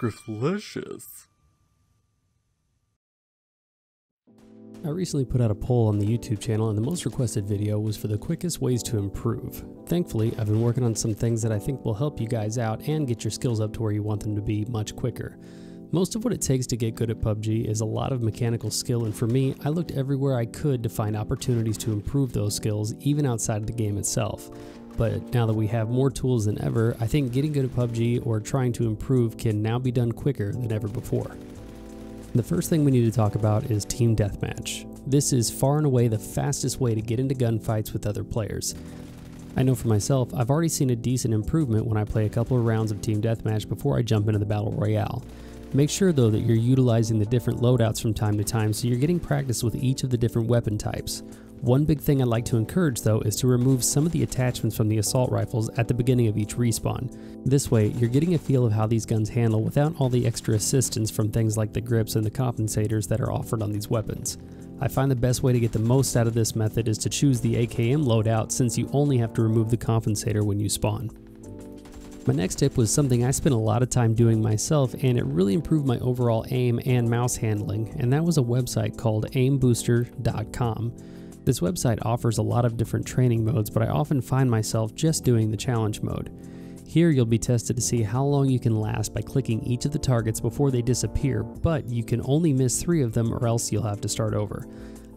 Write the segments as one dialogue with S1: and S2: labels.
S1: delicious.
S2: I recently put out a poll on the YouTube channel, and the most requested video was for the quickest ways to improve. Thankfully, I've been working on some things that I think will help you guys out and get your skills up to where you want them to be much quicker. Most of what it takes to get good at PUBG is a lot of mechanical skill, and for me, I looked everywhere I could to find opportunities to improve those skills, even outside of the game itself. But now that we have more tools than ever, I think getting good at PUBG or trying to improve can now be done quicker than ever before. The first thing we need to talk about is Team Deathmatch. This is far and away the fastest way to get into gunfights with other players. I know for myself, I've already seen a decent improvement when I play a couple of rounds of Team Deathmatch before I jump into the Battle Royale. Make sure though that you're utilizing the different loadouts from time to time so you're getting practice with each of the different weapon types. One big thing I'd like to encourage though is to remove some of the attachments from the assault rifles at the beginning of each respawn. This way, you're getting a feel of how these guns handle without all the extra assistance from things like the grips and the compensators that are offered on these weapons. I find the best way to get the most out of this method is to choose the AKM loadout since you only have to remove the compensator when you spawn. My next tip was something I spent a lot of time doing myself and it really improved my overall aim and mouse handling, and that was a website called aimbooster.com. This website offers a lot of different training modes, but I often find myself just doing the challenge mode. Here you'll be tested to see how long you can last by clicking each of the targets before they disappear, but you can only miss three of them or else you'll have to start over.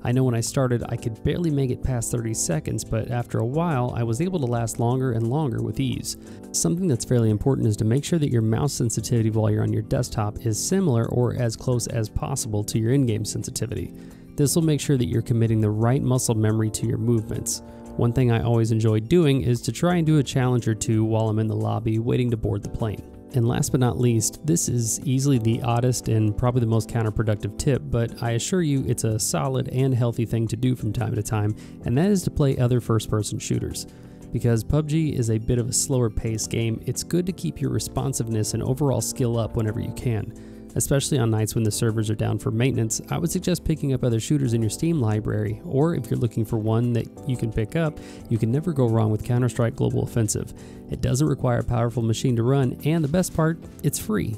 S2: I know when I started I could barely make it past 30 seconds, but after a while I was able to last longer and longer with ease. Something that's fairly important is to make sure that your mouse sensitivity while you're on your desktop is similar or as close as possible to your in-game sensitivity. This will make sure that you're committing the right muscle memory to your movements. One thing I always enjoy doing is to try and do a challenge or two while I'm in the lobby waiting to board the plane. And last but not least, this is easily the oddest and probably the most counterproductive tip, but I assure you it's a solid and healthy thing to do from time to time, and that is to play other first person shooters. Because PUBG is a bit of a slower paced game, it's good to keep your responsiveness and overall skill up whenever you can. Especially on nights when the servers are down for maintenance, I would suggest picking up other shooters in your Steam library, or if you're looking for one that you can pick up, you can never go wrong with Counter Strike Global Offensive. It doesn't require a powerful machine to run, and the best part, it's free.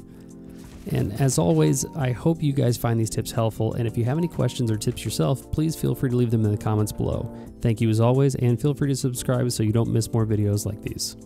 S2: And as always, I hope you guys find these tips helpful, and if you have any questions or tips yourself, please feel free to leave them in the comments below. Thank you as always, and feel free to subscribe so you don't miss more videos like these.